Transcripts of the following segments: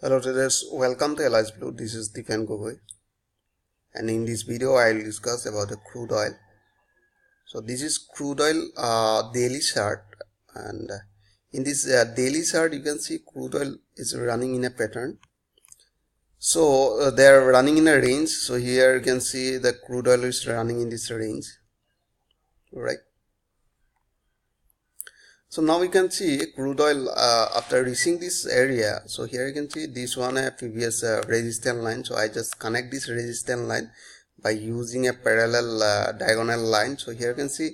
Hello traders, welcome to Alice Blue. This is Dipen Gogoi and in this video I will discuss about the crude oil. So this is crude oil uh, daily chart and uh, in this uh, daily chart you can see crude oil is running in a pattern. So uh, they are running in a range. So here you can see the crude oil is running in this range, right? So now we can see crude oil uh, after reaching this area. So here you can see this one a previous uh, resistance line. So i just connect this resistance line by using a parallel uh, diagonal line. So here you can see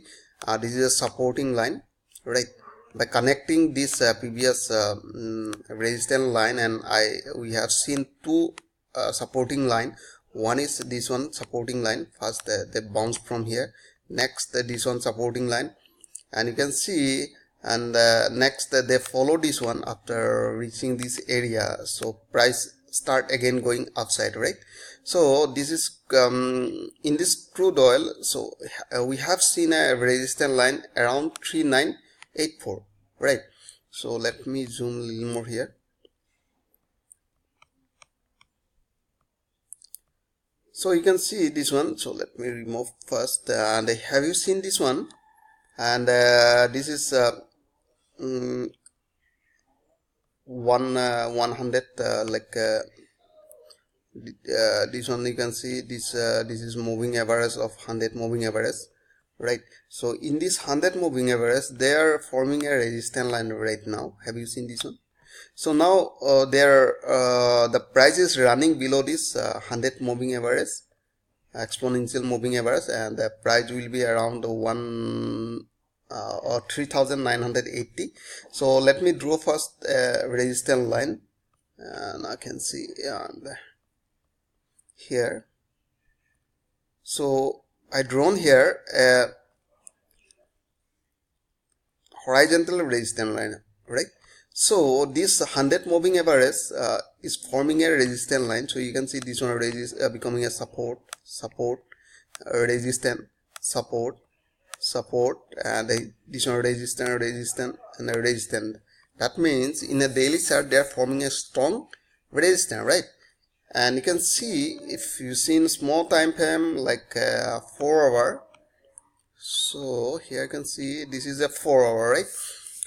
uh, this is a supporting line right? By connecting this uh, previous um, resistance line and i we have seen two uh, supporting line. One is this one supporting line. First they bounce from here. Next this one supporting line. And you can see and uh, next uh, they follow this one after reaching this area. So price start again going upside right? So this is um, in this crude oil so uh, we have seen a resistance line around 3984 right? So let me zoom a little more here. So you can see this one. So let me remove first. And have you seen this one? And uh, this is uh, um, one uh, 100 uh, like uh, uh, this one you can see this uh, this is moving average of 100 moving average right? So in this 100 moving average they are forming a resistance line right now. Have you seen this one? So now uh, there uh, the price is running below this uh, 100 moving average exponential moving average and the price will be around one uh, or 3980 so let me draw first a resistance line. And I can see and here. So I drawn here a horizontal resistance line right? So this 100 moving average uh, is forming a resistance line. So you can see this one is uh, becoming a support support uh, resistance support support and additional resistance resistance and resistance that means in a daily chart they are forming a strong resistance right? And you can see if you see in small time frame like uh, 4 hour so here you can see this is a 4 hour right?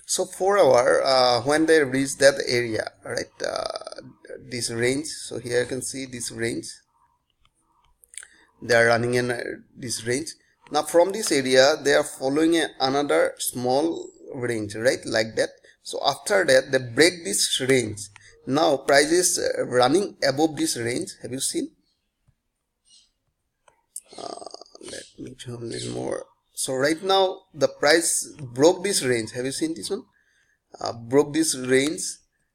So 4 hour uh, when they reach that area right uh, this range so here you can see this range. They are running in uh, this range now from this area they are following a, another small range right? Like that. So after that they break this range. Now price is uh, running above this range. Have you seen? Uh, let me show a little more. So right now the price broke this range. Have you seen this one? Uh, broke this range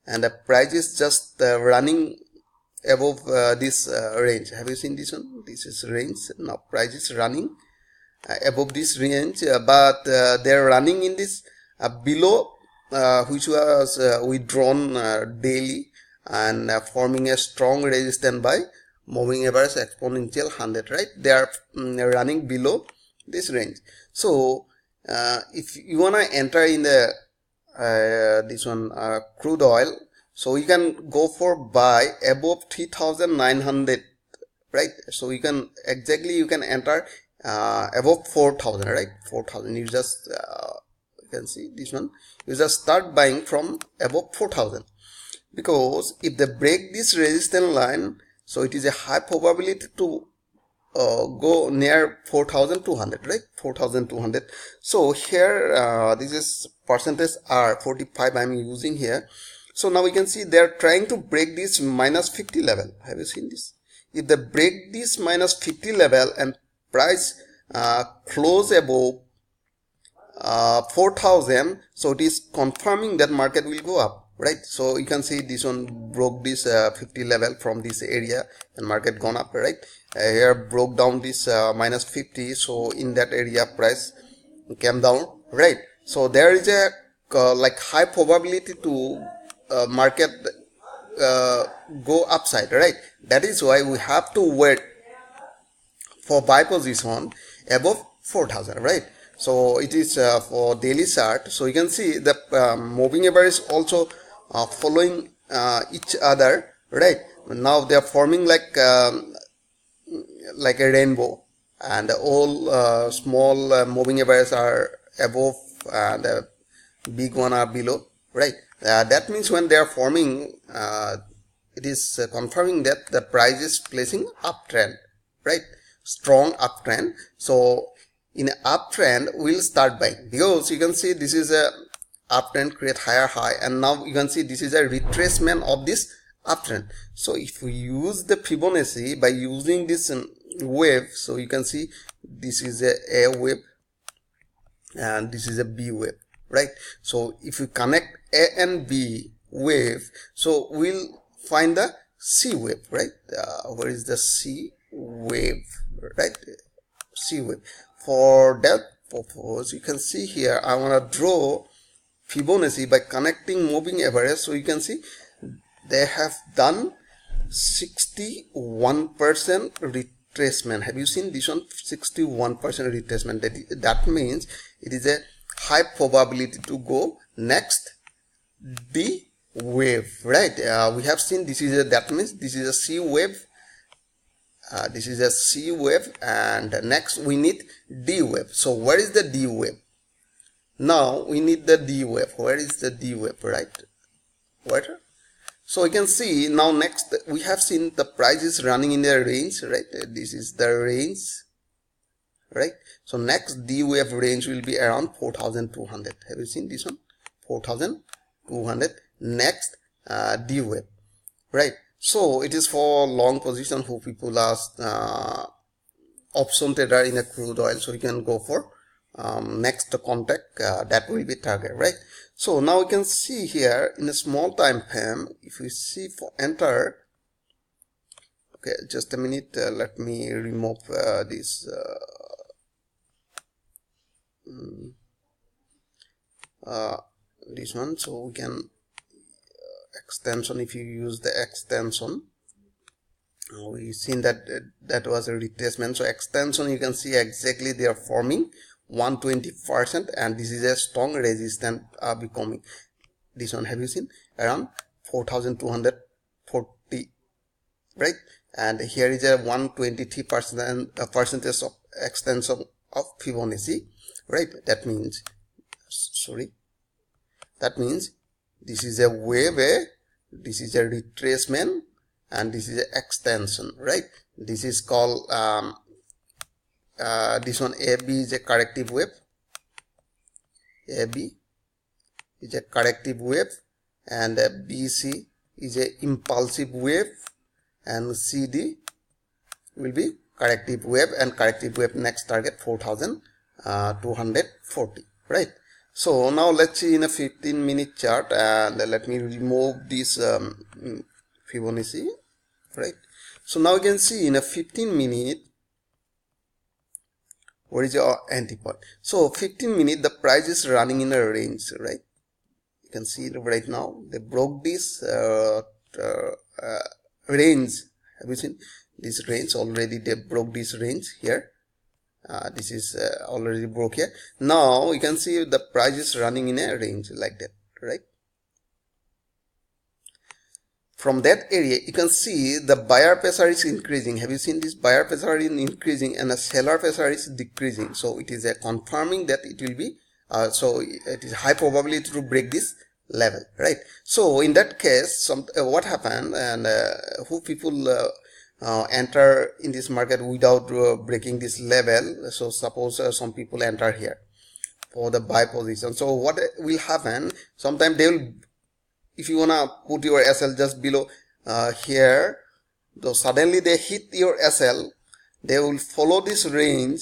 and the price is just uh, running above uh, this uh, range. Have you seen this one? This is range. Now price is running above this range uh, but uh, they're running in this below which was withdrawn daily and forming a strong resistance by moving average exponential 100 right? They are um, running below this range. So uh, if you want to enter in the uh, this one uh, crude oil so you can go for buy above 3900 right? So you can exactly you can enter uh, above 4000 right? 4000 you just uh, you can see this one. You just start buying from above 4000 because if they break this resistance line so it is a high probability to uh, go near 4200 right? 4200 so here uh, this is percentage r 45 i'm using here. So now we can see they're trying to break this minus 50 level. Have you seen this? If they break this minus 50 level and price uh, close above uh, 4000 so it is confirming that market will go up right? So you can see this one broke this uh, 50 level from this area and market gone up right? Uh, here broke down this uh, minus 50 so in that area price came down right? So there is a uh, like high probability to uh, market go upside right? That is why we have to wait for buy position above 4000 right? So it is uh, for daily chart. So you can see the um, moving average also uh, following uh, each other right? Now they are forming like um, like a rainbow. And all uh, small uh, moving averages are above and big one are below right? Uh, that means when they are forming uh, it is uh, confirming that the price is placing uptrend right strong uptrend. So in uptrend we'll start buying. Because you can see this is a uptrend create higher high and now you can see this is a retracement of this uptrend. So if we use the Fibonacci by using this um, wave so you can see this is a A wave and this is a B wave right? So if we connect A and B wave so we'll find the C wave right? Uh, where is the C wave right C wave for that purpose you can see here I want to draw Fibonacci by connecting moving average so you can see they have done 61% retracement. Have you seen this one? 61% retracement. That, that means it is a high probability to go next D wave right? Uh, we have seen this is a that means this is a C wave uh, this is a C wave and next we need D wave. So where is the D wave? Now we need the D wave. Where is the D wave right? What? So you can see now next we have seen the prices running in the range right? This is the range right? So next D wave range will be around 4200 have you seen this one? 4200 next uh, D wave right so it is for long position who people are uh, option trader in a crude oil. So you can go for um, next contact uh, that will be target right? So now you can see here in a small time frame if we see for enter okay just a minute uh, let me remove uh, this um, this one. So we can extension if you use the extension. Uh, we seen that uh, that was a retracement so extension you can see exactly they are forming 120 percent and this is a strong resistance uh, becoming. This one have you seen? Around 4240 right? And here is a 123 percent a percentage of extension of Fibonacci right? That means sorry. That means this is a wave a this is a retracement and this is an extension right? This is called um, uh, this one AB is a corrective wave. AB is a corrective wave and uh, BC is a impulsive wave and CD will be corrective wave and corrective wave next target 4240 right so now let's see in a 15 minute chart and let me remove this um, Fibonacci right? So now you can see in a 15 minute what is your antipode so 15 minute the price is running in a range right? You can see right now. They broke this uh, uh, uh, range. Have you seen this range? Already they broke this range here uh, this is uh, already broke here. Now you can see the price is running in a range like that right? From that area you can see the buyer pressure is increasing. Have you seen this buyer pressure is increasing and the seller pressure is decreasing? So it is a confirming that it will be uh, so it is high probability to break this level right? So in that case some uh, what happened and uh, who people uh, uh, enter in this market without uh, breaking this level. So suppose some people enter here for the buy position. So what will happen? Sometimes they will if you wanna put your SL just below uh, here so suddenly they hit your SL they will follow this range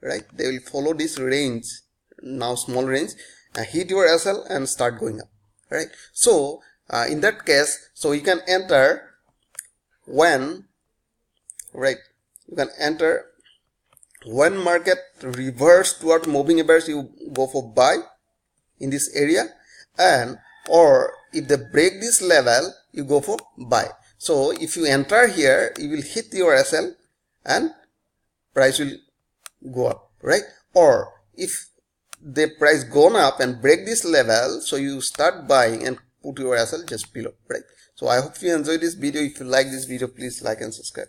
right? They will follow this range now small range hit your SL and start going up right? So uh, in that case so you can enter when right. You can enter. When market reverse toward moving average you go for buy in this area. And or if they break this level you go for buy. So if you enter here you will hit your SL and price will go up. Right? Or if the price gone up and break this level so you start buying and put your SL just below. Right? So i hope you enjoyed this video. If you like this video please like and subscribe